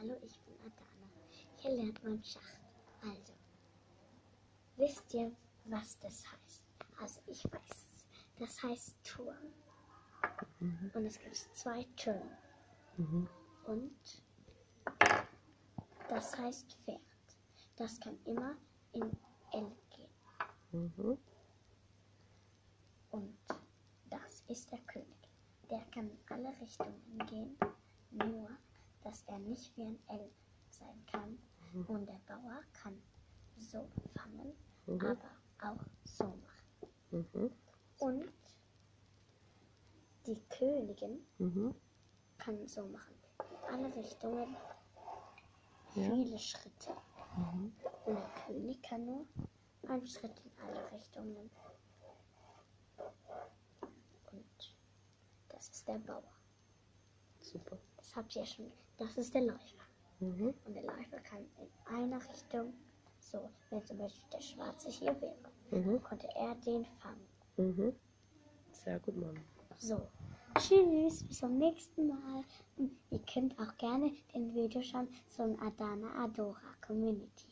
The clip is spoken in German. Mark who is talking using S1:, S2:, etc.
S1: Hallo, ich bin Adana. Hier lernt man Schach. Also, wisst ihr, was das heißt? Also, ich weiß es. Das heißt Turm. Und es gibt zwei Türme.
S2: Mhm.
S1: Und das heißt Pferd. Das kann immer in L gehen.
S2: Mhm.
S1: Und das ist der König. Der kann in alle Richtungen gehen, nur dass er nicht wie ein L sein kann. Und der Bauer kann so fangen,
S2: Mhm.
S1: aber auch so machen.
S2: Mhm.
S1: Und die Königin
S2: Mhm.
S1: kann so machen. In alle Richtungen
S2: Ja.
S1: viele Schritte.
S2: Mhm.
S1: Und der König kann nur einen Schritt in alle Richtungen. Und das ist der Bauer.
S2: Super.
S1: Das habt ihr schon. Das ist der Läufer.
S2: Mhm.
S1: Und der Läufer kann in einer Richtung, so, wenn zum Beispiel der Schwarze hier wäre,
S2: Mhm.
S1: konnte er den fangen.
S2: Mhm. Sehr gut, Mama.
S1: So. Tschüss, bis zum nächsten Mal. Und ihr könnt auch gerne den Video schauen, so ein Adana Adora Community.